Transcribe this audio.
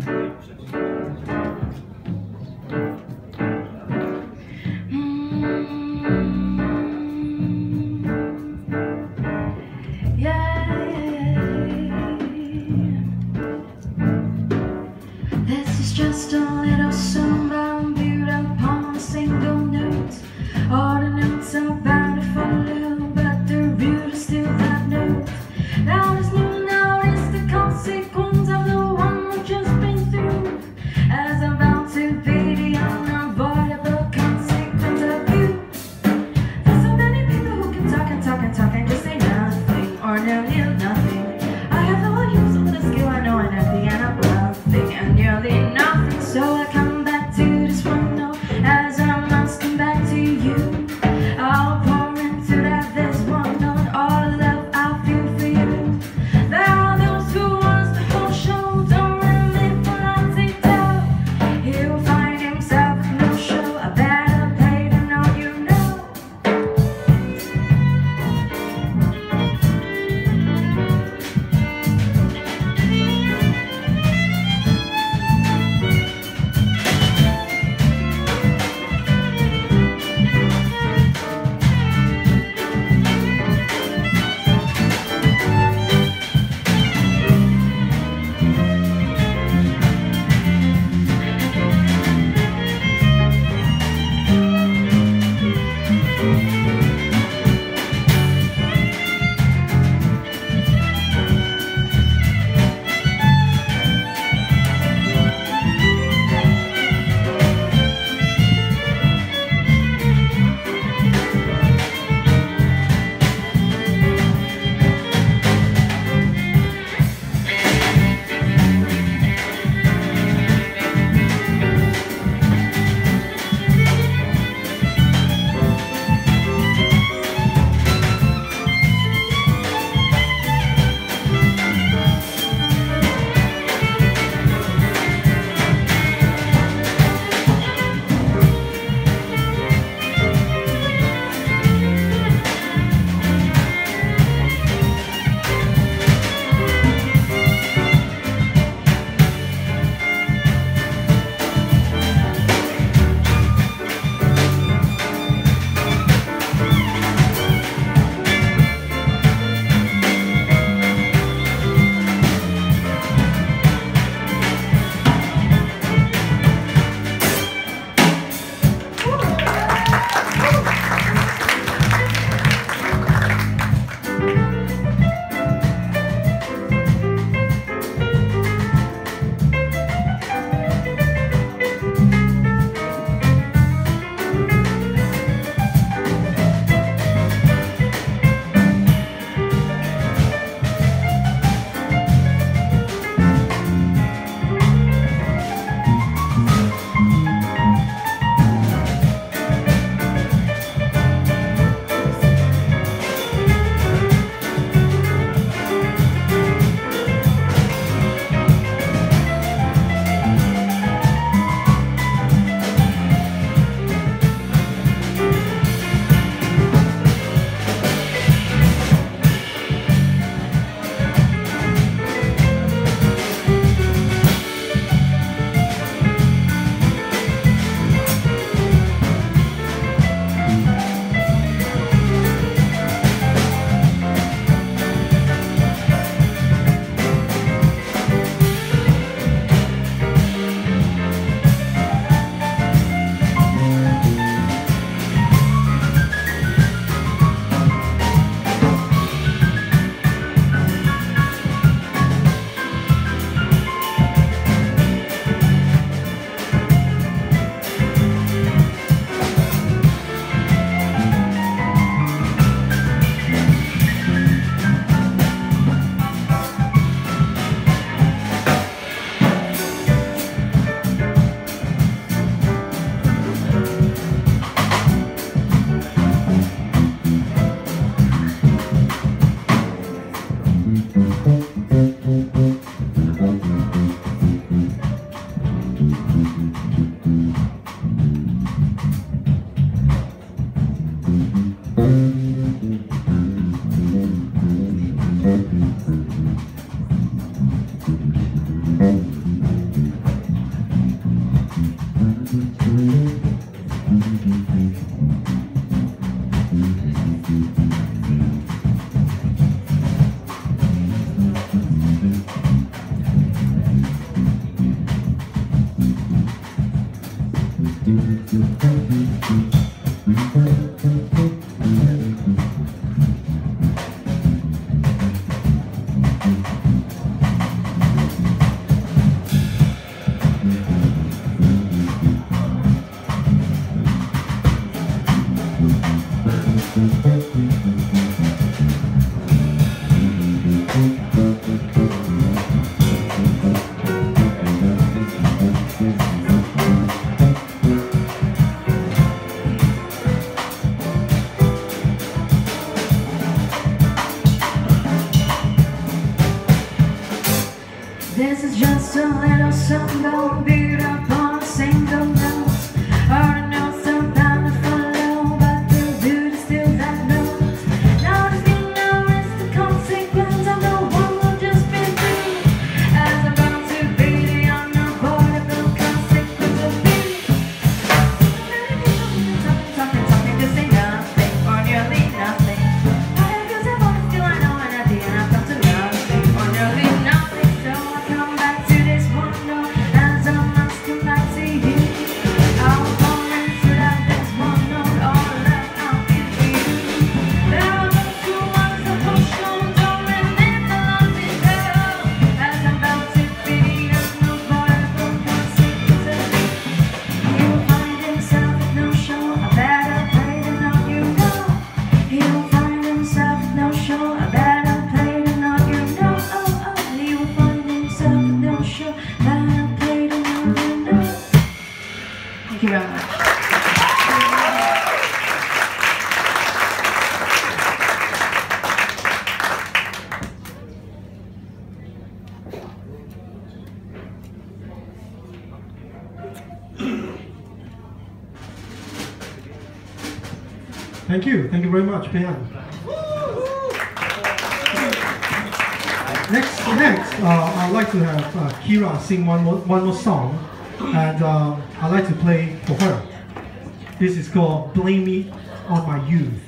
This This is just a little song, don't beat up on a single note. Thank you. Thank you very much, Pei Ann. Next, next, uh, I'd like to have uh, Keira sing one more, one more song, and uh, I'd like to play for her. This is called Blame Me on My Youth.